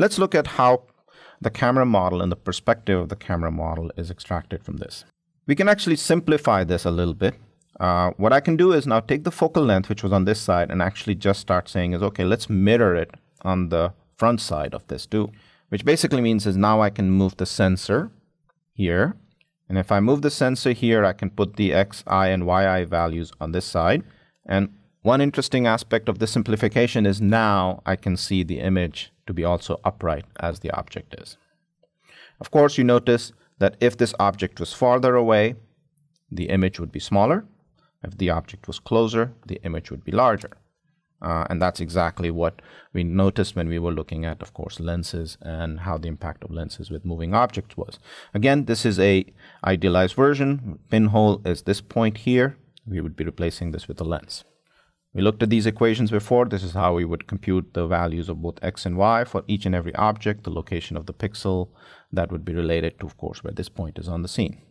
Let's look at how the camera model and the perspective of the camera model is extracted from this. We can actually simplify this a little bit. Uh, what I can do is now take the focal length, which was on this side, and actually just start saying is, okay, let's mirror it on the front side of this too, which basically means is now I can move the sensor here. And if I move the sensor here, I can put the xi and yi values on this side. And one interesting aspect of this simplification is now I can see the image to be also upright as the object is. Of course, you notice that if this object was farther away, the image would be smaller. If the object was closer, the image would be larger. Uh, and that's exactly what we noticed when we were looking at, of course, lenses and how the impact of lenses with moving objects was. Again, this is a idealized version. Pinhole is this point here. We would be replacing this with a lens. We looked at these equations before. This is how we would compute the values of both x and y for each and every object, the location of the pixel that would be related to, of course, where this point is on the scene.